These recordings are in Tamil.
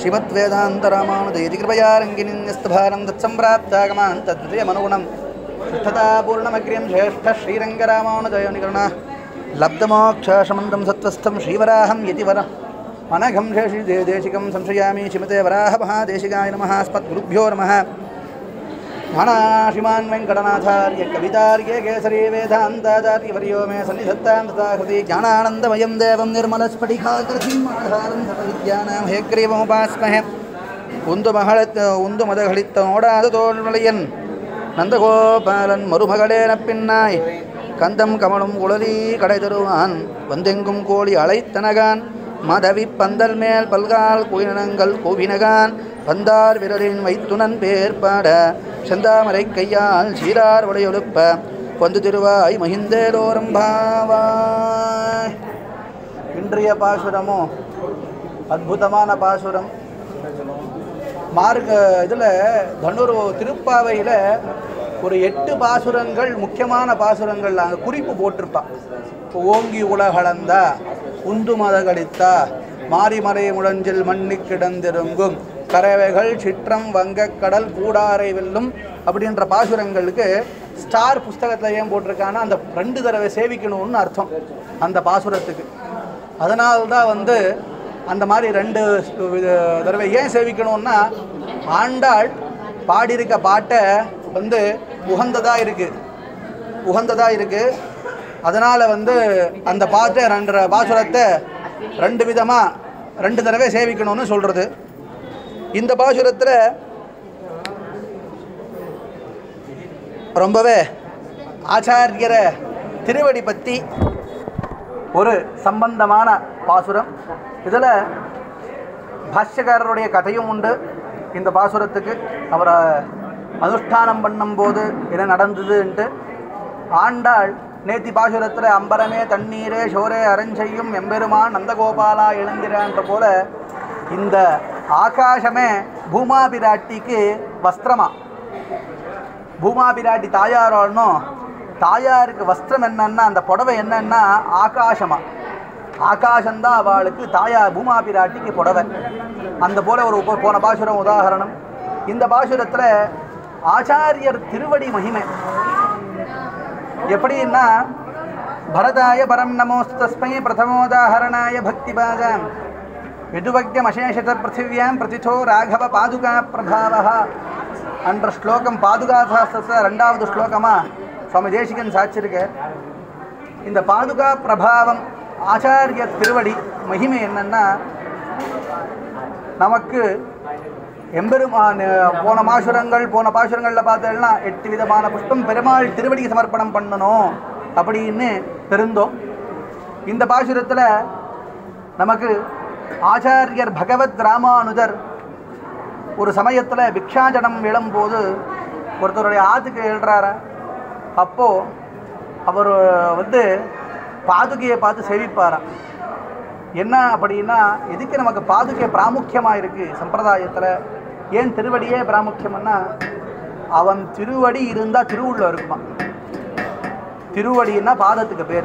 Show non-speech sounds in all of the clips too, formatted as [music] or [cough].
श्रीमद्वेदान्तरामानुजयति कृपया रङ्गिनीन्यस्तभारं तत्सम्प्राप्तागमान् तद्विजयमनुगुणं श्रेष्ठतापूर्णमग्र्यं श्रेष्ठश्रीरङ्गरामानुजयोनिकरुणा लब्धमोक्षाशमन्तं सत्त्वस्थं श्रीवराहं यतिवरम् अनघं शेषि देशिकं संशयामि श्रीमते वराहमहादेशिकाय नमः अस्मद्गुरुभ्यो नमः ஞானாஷிமான் வெங்கடநாதாரிய கவிதாரிய கேசரி வேதாந்தாச்சாரியவரியோ மே சன்னிதத்தாம் சதாகிருதி ஞானானந்தமயம் தேவம் நிர்மலஸ்படிகாகிருதிம் ஆதாரம் சர்வவித்யானாம் ஹேக்ரீவமுபாஸ்மஹே உந்து மகளித்த உந்து மதகளித்த நோடாத தோல்வளையன் நந்தகோபாலன் மருமகளேன பின்னாய். கந்தம் கமலும் குழலி கடை தருவான். வந்தெங்கும் கோழி அழைத்தனகான். மதவி பந்தல் மேல் பல்கால் குயினங்கள் கோவினகான். பந்தார் விரலின் வைத்துணன் பேர்பட செந்தாமரை கையால் சீரார் உடையொழுப்ப கொந்து திருவாய் மகிந்தேலோரம்பாவாய் இன்றைய பாசுரமோ அற்புதமான பாசுரம். மார்க இதில் தனுர் திருப்பாவையில் ஒரு எட்டு பாசுரங்கள் முக்கியமான பாசுரங்கள் அங்கே குறிப்பு போட்டிருப்பான் இப்போ ஓங்கி உலகளந்தா உந்து மாறி மறை முழஞ்சில் மண்ணி கிடந்திருங்கும். கறவைகள் சிற்றம் வங்கக்கடல் கூடாரை வெல்லும் அப்படின்ற பாசுரங்களுக்கு ஸ்டார் புஸ்தகத்தில் ஏன் போட்டிருக்கான்னா அந்த ரெண்டு தடவை சேவிக்கணும்னு அர்த்தம். அந்த பாசுரத்துக்கு. அதனால்தான் வந்து அந்த மாதிரி ரெண்டு தடவை ஏன் சேவிக்கணும்னா ஆண்டாள் பாடியிருக்க பாட்டை வந்து உகந்ததாக இருக்குது உகந்ததாக இருக்குது அதனால் வந்து அந்த பாட்டை ரெண்டு பாசுரத்தை ரெண்டு விதமாக ரெண்டு தடவை சேவிக்கணும்னு சொல்கிறது இந்த பாசுரத்தில் ரொம்பவே ஆச்சாரியரை திருவடி பற்றி ஒரு சம்பந்தமான பாசுரம். இதில் பாஷ்யக்காரருடைய கதையும் உண்டு. இந்த பாசுரத்துக்கு அவரை அனுஷ்டானம் பண்ணும்போது என்ன நடந்ததுன்ட்டு ஆண்டாள் நேத்தி பாசுரத்தில் அம்பரமே தண்ணீரே சோரே அரஞ்செய்யும் எம்பெருமான் நந்தகோபாலா எழுந்திரான்ற போல இந்த ஆகாசமே பூமாபிராட்டிக்கு வஸ்திரமா? பூமாபிராட்டி தாயாரோடனும் தாயாருக்கு வஸ்திரம் என்னன்னா அந்த புடவை என்னன்னா ஆகாசமா ஆகாசந்தான் அவளுக்கு தாயார் பூமாபிராட்டிக்கு புடவை. அந்த போல ஒரு உப- போன பாசுரம் உதாகரணம் இந்த பாசுரத்தில் ஆச்சாரியர் திருவடி மகிமை. எப்படின்னா பரதாய பரம் நமோஸ்து தஸ்மை பிரதமோதாஹரணாய यदुवज्ञमशेषतपृथिव्यां प्रतिथो விதுவக்யமசேஷத பிருத்திவியாம் ராகவ பாதுகா என்ற ஸ்லோகம் பாதுகாசாஸ்திரத்தில் ரெண்டாவது ஸ்லோகமாக சுவாமி தேசிகன் சாச்சிருக்க இந்த பாதுகா பிரபாவம் ஆச்சாரிய திருவடி மகிமை என்னென்னா நமக்கு எம்பெருமான் போன பாசுரங்கள் போன பாசுரங்களில் பார்த்தோம்னா எட்டு விதமான புஷ்பம் பெருமாள் திருவடிக்கு சமர்ப்பணம் பண்ணணும் அப்படின்னு தெரிந்தோம். இந்த பாசுரத்தில் நமக்கு ஆச்சாரியர் பகவத் ராமானுஜர் ஒரு சமயத்தில் பிக்ஷாஜனம் விழும்போது ஒருத்தருடைய ஆத்துக்கு எழுறாரா? அப்போது அவர் வந்து பாதுகையை பார்த்து சேவிப்பாராம் என்ன அப்படின்னா எதுக்கு நமக்கு பாதுகை பிராமுக்கியமாக இருக்குது சம்பிரதாயத்தில்? ஏன் திருவடியே பிராமுக்கியம்னா அவன் திருவடி இருந்தால் திருவுள்ளம் இருக்குமா? திருவடின்னா பாதத்துக்கு பேர்.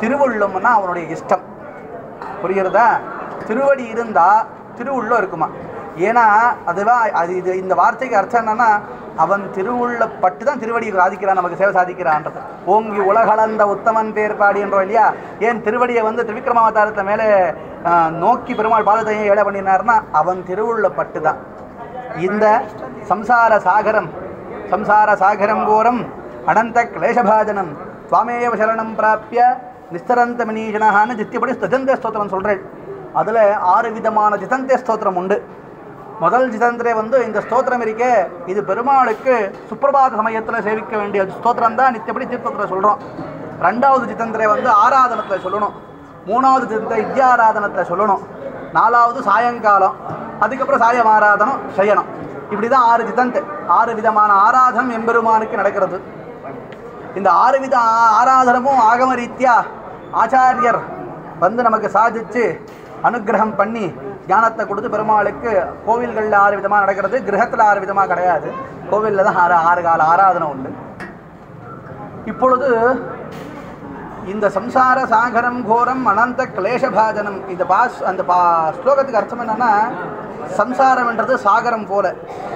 திருவுள்ளம்னா அவனுடைய இஷ்டம். புரிகிறதா? திருவடி இருந்தால் திருவுள்ளம் இருக்குமா? ஏன்னா அதுவா அது இது இந்த வார்த்தைக்கு அர்த்தம் என்னன்னா அவன் திருவுள்ளப்பட்டு தான் திருவடியை சாதிக்கிறான் நமக்கு சேவை சாதிக்கிறான்றது. ஓங்கி உலகளந்த உத்தமன் பேர் பாடின்றோம் இல்லையா? ஏன் திருவடியை வந்து திரிவிக்ரமாவதாரத்தை மேலே நோக்கி பெருமாள் பாதத்தையும் ஏழை பண்ணினார்னா அவன் திருவுள்ள பட்டு தான் இந்த சம்சார சாகரம் சம்சார சாகரம் கோரம் அனந்த கிளேசபாஜனம் சுவாமேவ சரணம் பிராப்பிய நிஸ்தரந்த மனீஷனான்னு ஜித்தியப்படி ஸ்தஜந்த ஸ்தோத்திரம் சொல்கிறேன் அதில் ஆறு விதமான ஜிதந்தே ஸ்தோத்திரம் உண்டு. முதல் ஜிதந்திரே வந்து இந்த ஸ்தோத்திரம் இருக்கே இது பெருமாளுக்கு சுப்பிரபாத சமயத்தில் சேவிக்க வேண்டிய ஸ்தோத்திரம் தான் நித்தியப்படி தீர்த்தத்தில் சொல்கிறோம் ரெண்டாவது ஜிதந்திரே வந்து ஆராதனத்தில் சொல்லணும். மூணாவது ஜிதந்திர வித்யாராதனத்தில் சொல்லணும். நாலாவது சாயங்காலம் அதுக்கப்புறம் சாயம் ஆராதனம் செய்யணும். இப்படி தான் ஆறு ஜிதந்த் ஆறு விதமான ஆராதனம் எம்பெருமானுக்கு நடக்கிறது. இந்த ஆறு வித ஆ- ஆராதனமும் ஆகம ரீதியா ஆச்சாரியர் வந்து நமக்கு சாதிச்சு அனுக்கிரகம் பண்ணி ஞானத்தை கொடுத்து பெருமாளுக்கு கோவில்களில் ஆறு விதமாக நடக்கிறது கிரகத்தில் ஆறு விதமாக கிடையாது. கோவிலில் தான் ஆறு ஆறு கால ஆராதனை உண்டு. இப்பொழுது இந்த சம்சார சாகரம் கோரம் அனந்த கிளேசபாஜனம் இந்த பாஸ் அந்த பா ஸ்லோகத்துக்கு அர்த்தம் என்னன்னா சம்சாரம்ன்றது சாகரம் போல.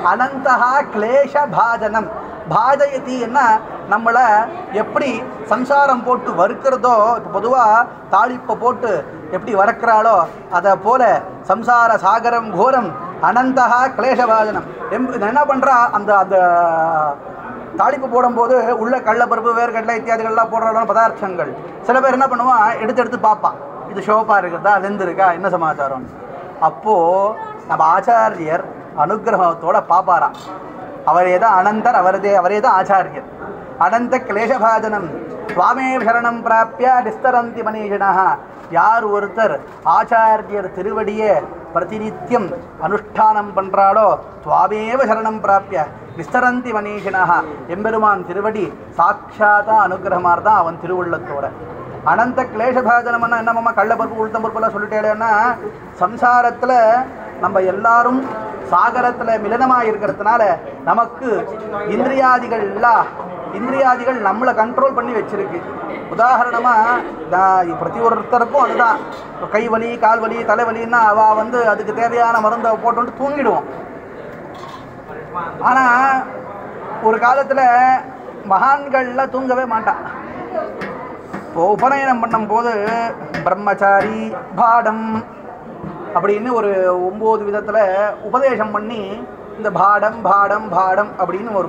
அனந்தகா கிளேசபாஜனம் பாஜயதி என்ன? நம்மளை எப்படி சம்சாரம் போட்டு வறுக்கிறதோ இப்போ பொதுவாக தாளிப்பை போட்டு எப்படி வறுக்கிறாளோ அதை போல சம்சார சாகரம் கோரம் அனந்தகா கிளேசபாஜனம் எம் என்ன பண்ணுறா அந்த அந்த தாளிப்பு போடும்போது உள்ள கடலைப்பருப்பு வேர்க்கடலை இத்தியாதிகள்லாம் போடுற பதார்த்தங்கள். சில பேர் என்ன பண்ணுவான் எடுத்து எடுத்து பார்ப்பான் இது ஷோப்பாக இருக்கிறதா? லெந்து இருக்கா? என்ன சமாச்சாரம்? அப்போது நம்ம ஆச்சாரியர் அனுகிரகத்தோட பார்ப்பாராம் அவரே தான் அனந்தர் அவரதே அவரே தான் ஆச்சாரியர். அனந்த கிளேசபாஜனம் சுவாமே சரணம் பிராப்பிய நிஸ்தரந்தி மனிஷினா யார் ஒருத்தர் ஆச்சாரியர் திருவடியை பிரதிநித்தியம் அனுஷ்டானம் பண்ணுறாளோ துவாமேவ சரணம் பிராப்பிய விஸ்தரந்தி மனிஷினா எம்பெருமான் திருவடி சாட்சாத்தா அனுகிரகமாக தான் அவன் திருவுள்ளத்தோட. அனந்த கிளேசபாஜனம்னா என்னம்மா கள்ளப்பருப்பு உளுத்தம் பருப்புலாம் சொல்லிட்டேன்னா சம்சாரத்தில் நம்ம எல்லாரும் சாகரத்தில் மிலனமாக இருக்கிறதுனால நமக்கு இந்திரியாதிகள்லாம் இந்திரியாதிகள் நம்மளை கண்ட்ரோல் பண்ணி வச்சிருக்கு. உதாரணமாக நான் பிரதி ஒருத்தருக்கும் அதுதான். கை வலி கால் வலி தலைவலின்னா அவள் வந்து அதுக்கு தேவையான மருந்தை போட்டு தூங்கிடுவோம். ஆனால் ஒரு காலத்தில் மகான்கள்லாம் தூங்கவே மாட்டான். இப்போ உபநயனம் பண்ணும்போது பிரம்மச்சாரி பாடம் அப்படின்னு ஒரு ஒம்பது விதத்தில் உபதேசம் பண்ணி இந்த பாடம் பாடம் பாடம் அப்படின்னு ஒரு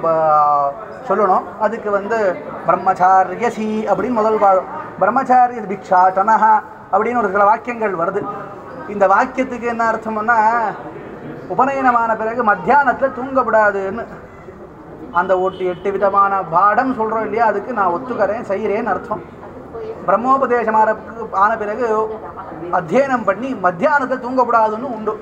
சொல்லணும். அதுக்கு வந்து பிரம்மச்சாரியசி அப்படின்னு முதல் பாடம். பிரம்மச்சாரிய பிக்ஷாட்டனஹா அப்படின்னு ஒரு சில வாக்கியங்கள் வருது. இந்த வாக்கியத்துக்கு என்ன அர்த்தம்னா உபநயனமான பிறகு மத்தியானத்தில் தூங்கப்படாதுன்னு அந்த ஒட்டு எட்டு விதமான பாடம் சொல்கிறோம் இல்லையா அதுக்கு நான் ஒத்துக்கிறேன் செய்கிறேன்னு அர்த்தம். பிரம்மோபதேசமான ஆன பிறகு அத்தியனம் பண்ணி மத்தியானத்தை தூங்கக்கூடாதுன்னு உண்டு.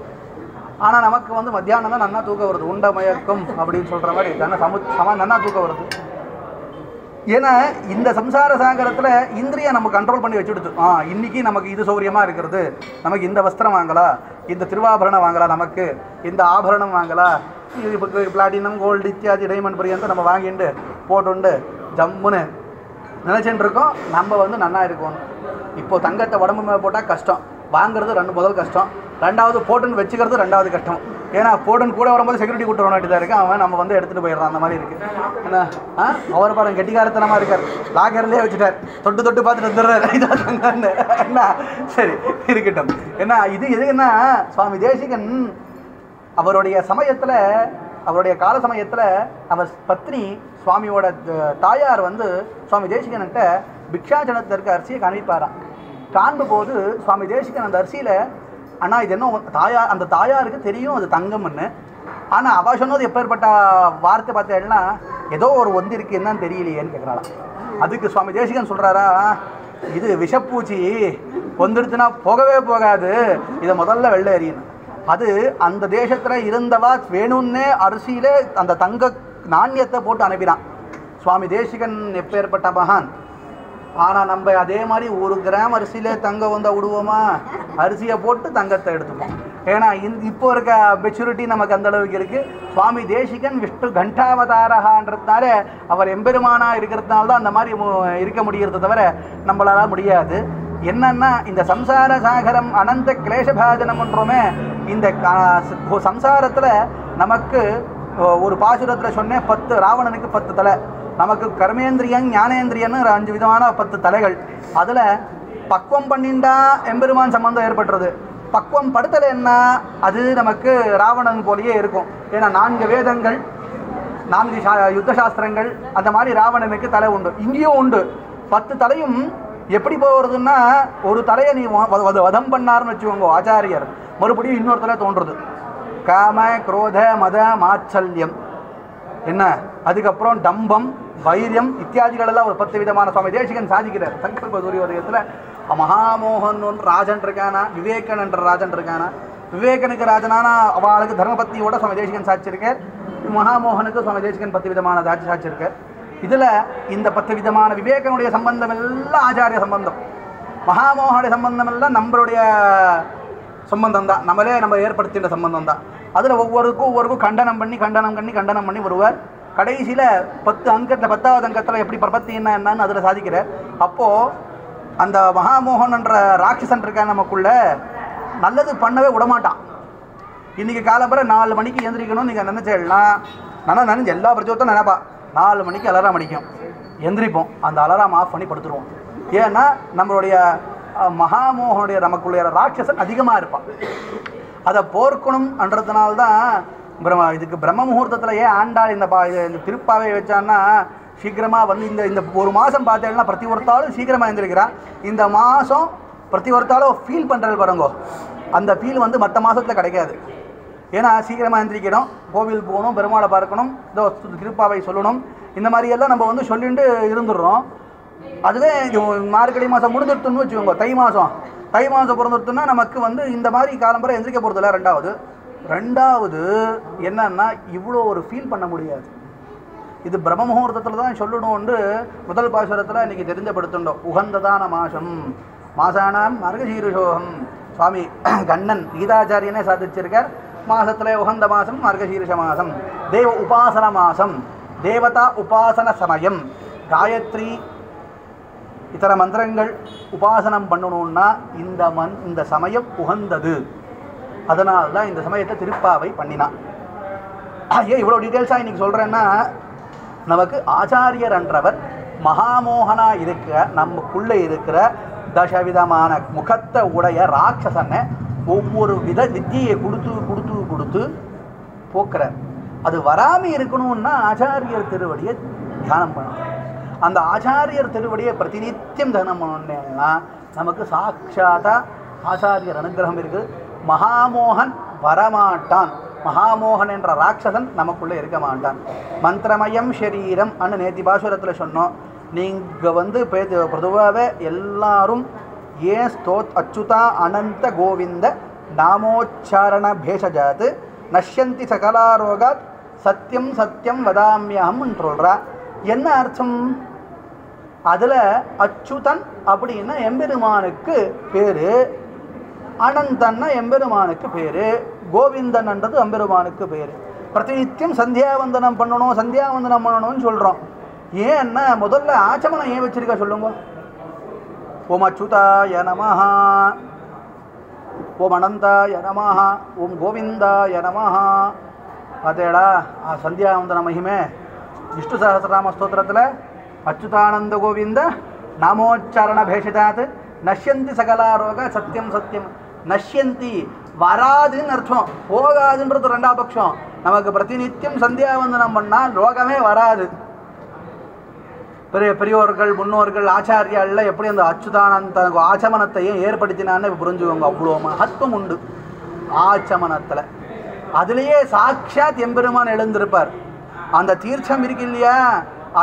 ஆனால் நமக்கு வந்து மத்தியானம் தான் நன்னா தூக்கம் வருது. உண்ட மயக்கம் அப்படின்னு சொல்கிற மாதிரி தானே சமு சம நன்னா தூக்கம் வருது. ஏன்னா இந்த சம்சார சாகரத்தில் இந்திரியை நம்ம கண்ட்ரோல் பண்ணி வச்சுடுச்சு ஆ இன்னைக்கு நமக்கு இது சௌரியமாக இருக்கிறது. நமக்கு இந்த வஸ்திரம் வாங்கலாம் இந்த திருவாபரணம் வாங்கலாம் நமக்கு? இந்த ஆபரணம் வாங்கலாம் இது இப்போ பிளாட்டினம் கோல்டு இத்தியாதி டைமண்ட் பிரியாந்து நம்ம வாங்கிட்டு போட்டுண்டு ஜம்முன்னு நினச்சிட்டு இருக்கோம் நம்ம வந்து நன்னா இருக்கணும். இப்போ தங்கத்தை உடம்பு மேலே போட்டால் கஷ்டம். வாங்குறது ரெண்டு முதல் கஷ்டம். ரெண்டாவது போட்டுன்னு வச்சுக்கிறது ரெண்டாவது கஷ்டம். ஏன்னா போடன் கூட வரும்போது செக்யூரிட்டி கூட்டு வர வேண்டியதாக இருக்குது அவன் நம்ம வந்து எடுத்துகிட்டு போயிடுறான். அந்த மாதிரி இருக்கு. என்ன? ஆ? அவர் பாருங்க கெட்டிக்காரத்தனமாக இருக்கார். லாக்கர்லேயே வச்சுட்டார். தொட்டு தொட்டு பார்த்துட்டு வந்துடுறாரு. [laughs] இதான் என்ன? சரி இருக்கட்டும். என்ன இது எதுக்குன்னா சுவாமி தேசிகன் அவருடைய சமயத்தில் அவருடைய கால சமயத்தில் அவர் பத்னி சுவாமியோட தாயார் வந்து சுவாமி தேசிகன்கிட்ட பிக்ஷாஜனத்தில் இருக்க அரிசியை காண்பிப்பாராம். காண்பும்போது சுவாமி தேசிகன் அந்த அரிசியில் ஆனால் இது என்ன உன் தாயார் அந்த தாயாருக்கு தெரியும் அது தங்கம்னு. ஆனால் அவள் சொன்னது எப்பேற்பட்ட வார்த்தை பார்த்தேன்னா ஏதோ ஒரு ஒந்து இருக்கு என்னன்னு தெரியலையேன்னு கேட்குறாளாம் அதுக்கு சுவாமி தேசிகன் சொல்கிறாரா இது விஷப்பூச்சி வந்துடுச்சுன்னா போகவே போகாது இதை முதல்ல வெள்ளை எறியணும். அது அந்த தேசத்தில் இருந்தவா வேணும்னே அரிசியில் அந்த தங்க நாணயத்தை போட்டு அனுப்பினான். சுவாமி தேசிகன் எப்பேற்பட்ட மகான். ஆனால் நம்ம அதே மாதிரி ஒரு கிராம் அரிசியிலே தங்கம் வந்தால் விடுவோமா அரிசியை போட்டு தங்கத்தை எடுத்துப்போம். ஏன்னா இந் இப்போ இருக்க மெச்சூரிட்டி நமக்கு அந்த அளவுக்கு இருக்கு. சுவாமி தேசிகன் விஷ்ணு கண்டாவதாரகான்றதுனால அவர் எம்பெருமானா இருக்கிறதுனால தான் அந்த மாதிரி இருக்க முடிகிறத தவிர நம்மளால முடியாது. என்னன்னா இந்த சம்சார சாகரம் அனந்த கிளேசபாஜனம்ன்றோமே இந்த க- சம்சாரத்தில் நமக்கு ஒரு பாசுரத்தில் சொன்னேன் பத்து ராவணனுக்கு பத்து தலை. நமக்கு கர்மேந்திரியன் ஞானேந்திரியன்னு அஞ்சு விதமான பத்து தலைகள். அதில் பக்குவம் பண்ணிண்டா எம்பெருமான் சம்பந்தம் ஏற்பட்டுறது. பக்குவம் படுத்தலைன்னா அது நமக்கு ராவணன் போலேயே இருக்கும். ஏன்னா நான்கு வேதங்கள் நான்கு சா யுத்த சாஸ்திரங்கள் அந்த மாதிரி ராவணனுக்கு தலை உண்டு. இங்கேயும் உண்டு. பத்து தலையும் எப்படி போகிறதுன்னா ஒரு தலையை நீ வதம் பண்ணார்னு வச்சுக்கோங்க ஆச்சாரியர். மறுபடியும் இன்னொரு தலை தோன்றுறது. காம குரோத மத மாச்சல்யம். என்ன? அதுக்கப்புறம் டம்பம் வைரியம் இத்தியாதிகளெல்லாம் ஒரு பத்து விதமான சுவாமி தேசிகன் சாதிக்கிறார். சங்கல்ப சூரியவதயத்தில் மகாமோகன் ஒன்று ராஜன் இருக்கானா? விவேகன் என்ற ராஜன் இருக்கானா? விவேகனுக்கு ராஜனானா? அவளுக்கு தர்மபத்தியோட சுவாமி தேசிகன் சாதிச்சிருக்கார். மகாமோகனுக்கு சுவாமி தேசிகன் பத்து விதமான சாட்சி சாதிச்சிருக்கார். இதில் இந்த பத்து விதமான விவேகனுடைய சம்பந்தம் எல்லாம் ஆச்சாரிய சம்பந்தம். மகாமோகனுடைய சம்பந்தம் எல்லாம் நம்மளுடைய சம்பந்தம் தான். நம்மளே நம்ம ஏற்படுத்தின சம்பந்தம் தான். அதில் ஒவ்வொருக்கும் ஒவ்வொருக்கும் கண்டனம் பண்ணி கண்டனம் பண்ணி கண்டனம் பண்ணி வருவார். கடைசியில் பத்து அங்கத்தில் பத்தாவது அங்கத்தில் எப்படி பிரபத்தி என்ன என்னன்னு அதில் சாதிக்கிறார் அப்போது அந்த மகாமோகன்ன்ற ராட்சசன் இருக்கான் நமக்குள்ள நல்லது பண்ணவே விடமாட்டான். இன்னைக்கு காலம்பரை நாலு மணிக்கு எந்திரிக்கணும்னு நீங்கள் நினச்சேன்னா நான் நினைஞ்ச எல்லா பிரச்சோத்தும் நினைப்பா. நாலு மணிக்கு அலாரம் அடிக்கும். எந்திரிப்போம். அந்த அலாரம் ஆஃப் பண்ணி படுத்துருவோம். ஏன்னா நம்மளுடைய மகாமோகனுடைய நமக்குள்ள ராட்சசன் அதிகமாக இருப்பான். அதை போர்க்கணும்ன்றதுனால தான் பிரம்ம இதுக்கு பிரம்ம முகூர்த்தத்தில் ஏன் ஆண்டாள் இந்த பா இது- இந்த திருப்பாவை வச்சான்னா சீக்கிரமாக வந்து இந்த இந்த ஒரு மாதம் பார்த்தேன்னா பிரதி ஒருத்தாலும் சீக்கிரமாக எழுந்திருக்கிறான் இந்த மாதம் பிரதி ஒருத்தாலும் ஃபீல் பண்ணுறது பாருங்கோ. அந்த ஃபீல் வந்து மற்ற மாதத்தில் கிடைக்காது. ஏன்னா சீக்கிரமாக எழுந்திரிக்கணும் கோவில் போகணும் பெருமாளை பார்க்கணும் இதோ திருப்பாவை சொல்லணும் இந்த மாதிரி எல்லாம் நம்ம வந்து சொல்லிட்டு இருந்துடுறோம். அதுவே இது மார்கழி மாதம் முடிஞ்சிருத்துன்னு வச்சுக்கோங்க தை மாதம் தை மாதம் பிறந்துடுத்துன்னா நமக்கு வந்து இந்த மாதிரி காலம்பரை எந்திரிக்க போகிறதில்ல ரெண்டாவது. ரெண்டாவது என்னன்னா இவ்வளோ ஒரு ஃபீல் பண்ண முடியாது. இது பிரம்ம முகூர்த்தத்தில் தான் சொல்லணும்னு முதல் பாசுரத்தில் இன்றைக்கி தெரிஞ்சப்படுத்துண்டோம். உகந்ததான மாசம். மாசானாம் மார்கசீரிஷோகம். சுவாமி [clears throat] கண்ணன் கீதாச்சாரியனே சாதிச்சிருக்கார். மாசத்தில் உகந்த மாசம் மார்கசீரிஷ மாசம். தேவ உபாசன மாசம். தேவதா உபாசன சமயம். காயத்ரி இத்தனை மந்திரங்கள் உபாசனம் பண்ணணும்னா இந்த மண் இந்த சமயம் உகந்தது. அதனால தான் இந்த சமயத்தை திருப்பாவை பண்ணினான். ஏன் இவ்வளோ டீட்டெயில்ஸாக இன்னைக்கு சொல்கிறேன்னா நமக்கு ஆச்சாரியர் என்றவர் மகாமோகனா இருக்கிற நமக்குள்ளே இருக்கிற தசவிதமான முகத்தை உடைய ராட்சசனை ஒவ்வொரு வித வித்தியை கொடுத்து கொடுத்து கொடுத்து போக்குறார். அது வராமல் இருக்கணும்னா ஆச்சாரியர் திருவடியை தியானம் பண்ணணும். அந்த ஆச்சாரியர் திருவடியை பிரதிநித்தியம் தகனம் பண்ணணும்னா நமக்கு சாட்சாத்தா ஆச்சாரியர் அனுகிரகம் இருக்குது. மகாமோகன் வரமாட்டான். மகாமோகன் என்ற ராட்சசன் நமக்குள்ளே இருக்க மாட்டான். மந்திரமயம் ஷரீரம் அன்னு நேத்தி பாசுரத்தில் சொன்னோம். நீங்கள் வந்து பொதுவாகவே எல்லாரும் ஏன் ஸ்தோத் அச்சுதா அனந்த கோவிந்த நாமோச்சாரண பேஷஜாத் நஷ்யந்தி சகலாரோகாத் சத்தியம் சத்தியம் வதாமியகம்னு சொல்கிறா என்ன அர்த்தம்? அதில் அச்சுதன் அப்படின்னா எம்பெருமானுக்கு பேர் அனந்தன்னா எம்பெருமானுக்கு பேர் கோவிந்தன்ன்றது எம்பெருமானுக்கு பேர். பிரதிநித்தியம் சந்தியாவந்தனம் பண்ணணும் சந்தியாவந்தனம் பண்ணணும்னு சொல்கிறோம் ஏன்னா முதல்ல ஆச்சமனம் ஏன் வச்சிருக்கா சொல்லுங்க. ஓம் அச்சுதாய நமஹா. ஓம் அனந்தாய நமஹா. ஓம் கோவிந்தாய நமஹா. பார்த்தேடா ஆ சந்தியாவந்தன மகிமே. விஷ்ணு சகசிரநாம ஸ்தோத்திரத்தில் அச்சுதானந்த கோவிந்த நாமோச்சாரண பேஷிதாத். நஷ்யந்தி சகலாரோக சத்தியம் சத்தியம் நஷ்யந்தி வராதுன்னு அர்த்தம். போகாதுன்றது ரெண்டாம் பட்சம். நமக்கு பிரதிநித்தியம் சந்தியாவந்தனம் பண்ணால் ரோகமே வராது. பெரிய பெரியோர்கள் முன்னோர்கள் ஆச்சாரியால எப்படி அந்த அச்சுதானந்த ஆச்சமனத்தையும் ஏற்படுத்தினான்னு புரிஞ்சுக்கோங்க. அவ்வளோ மகத்துவம் உண்டு. ஆச்சமனத்தில். அதுலேயே சாட்சாத் எம்பெருமான் எழுந்திருப்பார். அந்த தீர்த்தம் இருக்கு இல்லையா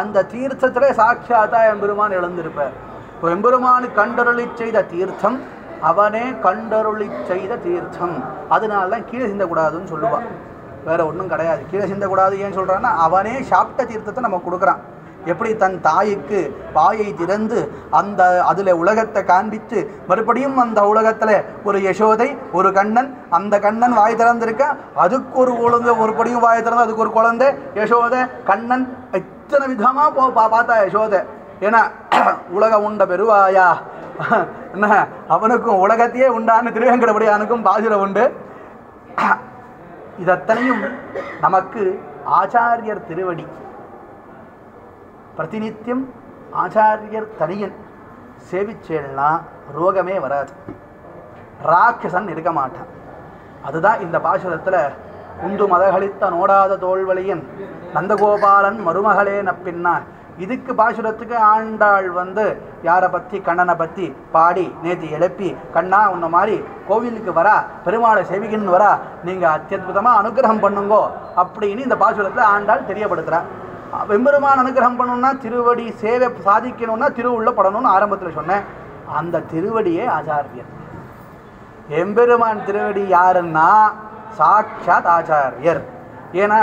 அந்த தீர்த்தத்தில் சாட்சாத்தா எம்பெருமான் எழுந்திருப்பார். இப்போ எம்பெருமானு கண்டருளி செய்த தீர்த்தம் அவனே கண்டருளி செய்த தீர்த்தம். அதனால தான் கீழே சிந்தக்கூடாதுன்னு சொல்லுவான் வேற ஒன்றும் கிடையாது. கீழே சிந்தக்கூடாது ஏன் சொல்கிறான்னா அவனே சாப்பிட்ட தீர்த்தத்தை நம்ம கொடுக்குறான். எப்படி தன் தாய்க்கு வாயை திறந்து அந்த அதில் உலகத்தை காண்பித்து மறுபடியும் அந்த உலகத்தில் ஒரு யசோதை ஒரு கண்ணன் அந்த கண்ணன் வாய் திறந்திருக்க அதுக்கு ஒரு குழந்தை ஒருபடியும் வாய் திறந்து அதுக்கு ஒரு குழந்தை யசோதை கண்ணன் இத்தனை விதமாக போ பா பார்த்தா யசோதை. ஏன்னா [clears throat] உலகம் உண்ட பெருவாயா. [laughs] என்ன அவனுக்கும் உலகத்தையே உண்டான்னு திருவேங்கடபடியானுக்கும் பாசுரம் உண்டு. [clears throat] இதத்தனையும் நமக்கு ஆச்சாரியர் திருவடி. பிரதிநித்தியம் ஆச்சாரியர் தனியன் சேவிச்சேன்னா ரோகமே வராது. ராட்சசன் இருக்க மாட்டான். அதுதான் இந்த பாசுரத்தில் குந்து மதகளித்த நோடாத தோல்வழியின் நந்தகோபாலன் மருமகளே நப்பின்னா இதுக்கு பாசுரத்துக்கு ஆண்டாள் வந்து யாரை பற்றி கண்ணனை பற்றி பாடி நேற்று எழுப்பி கண்ணா உன்ன மாதிரி கோவிலுக்கு வரா பெருமாளை சேவிக்கணும்னு வரா நீங்கள் அத்தியுதமாக அனுகிரகம் பண்ணுங்கோ அப்படின்னு இந்த பாசுரத்தில் ஆண்டாள் தெரியப்படுத்துகிறா வெம்பெருமான் அனுகிரகம் பண்ணணும்னா திருவடி சேவை சாதிக்கணும்னா திருவுள்ள படணும்னு ஆரம்பத்தில் சொன்னேன். அந்த திருவடியே ஆச்சாரியர். எம்பெருமான் திருவடி யாருன்னா சாட்சாத் ஆச்சாரியர். ஏன்னா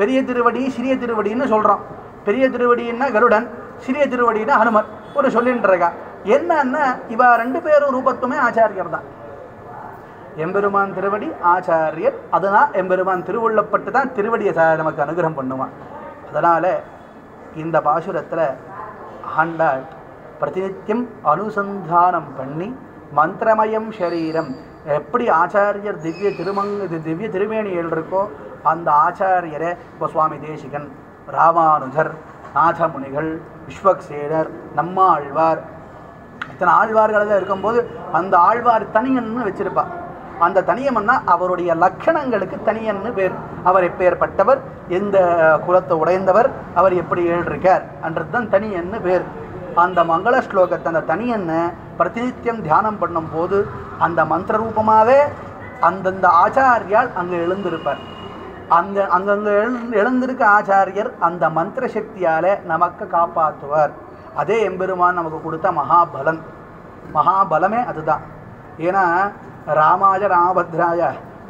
பெரிய திருவடி சிறிய திருவடின்னு சொல்கிறோம் பெரிய திருவடின்னா கருடன் சிறிய திருவடின்னா ஹனுமன். ஒரு சொல்லின்றக்கா என்னன்னா இவ ரெண்டு பேரும் ரூபத்துமே ஆச்சாரியர் தான். எம்பெருமான் திருவடி ஆச்சாரியர். அதனால் எம்பெருமான் திருவுள்ளப்பட்டு தான் திருவடியை நமக்கு அனுகிரகம் பண்ணுவான். அதனால் இந்த பாசுரத்தில் ஆண்டாள் பிரதிநித்தியம் அனுசந்தானம் பண்ணி மந்திரமயம் சரீரம். எப்படி ஆச்சாரியர் திவ்ய திருமங் திவ்ய திருமேனியல் இருக்கோ அந்த ஆச்சாரியரை இப்போ சுவாமி தேசிகன் ராமானுஜர் நாதமுனிகள் விஸ்வக்சேனர் நம்மாழ்வார். இத்தனை ஆழ்வார்கள் எல்லாம் இருக்கும்போது அந்த ஆழ்வார் தனியன்னு வச்சுருப்பாள் அந்த தனியம்னா அவருடைய லட்சணங்களுக்கு தனியன்னு பேர். அவர் எப்பேற்பட்டவர்? எந்த குலத்தை உடைந்தவர்? அவர் எப்படி எழுதியிருக்கார் என்றது தான் தனியன்னு பேர். அந்த மங்கள ஸ்லோகத்தை அந்த தனியன்னு பிரதிநித்தியம் தியானம் பண்ணும்போது அந்த மந்திர ரூபமாகவே அந்தந்த ஆச்சாரியால் அங்கே எழுந்திருப்பார். அந்த அங்கங்கே எழு எழுந்திருக்க ஆச்சாரியர் அந்த மந்திர சக்தியால் நமக்கு காப்பாற்றுவார். அதே எம்பெருமான் நமக்கு கொடுத்த மகாபலன் மகாபலமே அதுதான். ஏன்னா ராமாய ராமபத்ராய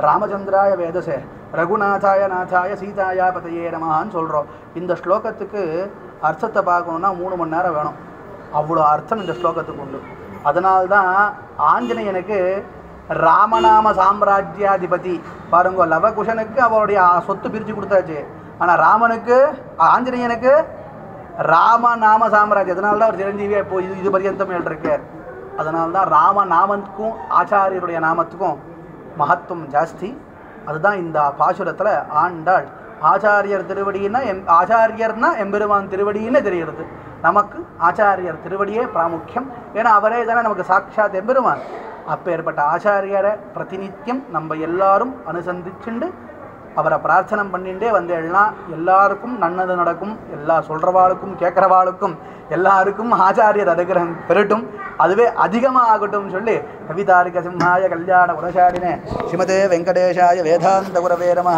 ராமச்சந்திராய வேதசே ரகுநாதாய நாதாய சீதாயா பதையே நமான்னு சொல்கிறோம் இந்த ஸ்லோகத்துக்கு அர்த்தத்தை பார்க்கணுன்னா மூணு மணி நேரம் வேணும். அவ்வளோ அர்த்தம் இந்த ஸ்லோகத்துக்கு உண்டு. அதனால்தான் ஆஞ்சநேயனுக்கு ராமநாம சாம்ராஜ்யாதிபதி பாருங்க லவகுஷனுக்கு அவருடைய சொத்து பிரித்து கொடுத்தாச்சு. ஆனால் ராமனுக்கு ஆஞ்சநேயனுக்கு ராமநாம சாம்ராஜ்யம். அதனால தான் அவர் சிரஞ்சீவியாக இப்போ இது இது பரியந்தம் இருக்கார் அதனால்தான் ராம நாமத்துக்கும் ஆச்சாரியருடைய நாமத்துக்கும் மகத்துவம் ஜாஸ்தி. அதுதான் இந்த பாசுரத்தில் ஆண்டாள். ஆச்சாரியர் திருவடின்னா எம் ஆச்சாரியர்னா எம்பெருமான் திருவடின்னு தெரிகிறது. நமக்கு ஆச்சாரியர் திருவடியே பிராமுக்கியம். ஏன்னா அவரே தானே நமக்கு சாட்சாத் எம்பெருமான். அப்பேற்பட்ட ஆச்சாரியரை பிரதிநித்தியம் நம்ம எல்லாரும் அனுசந்திச்சுண்டு அவரை பிரார்த்தனை பண்ணிட்டே வந்தேன்னா எல்லாருக்கும் நன்னது நடக்கும் எல்லா சொல்கிறவாளுக்கும் கேட்குறவாளுக்கும் எல்லாருக்கும் ஆச்சாரியர் அனுகிரகம் பெருட்டும். அதுவே அதிகமாக ஆகட்டும் சொல்லி கவிதாரிக சிம்ஹாய கல்யாண குணசாலினே ஸ்ரீமதே வெங்கடேஷாய வேதாந்த குரவே நம.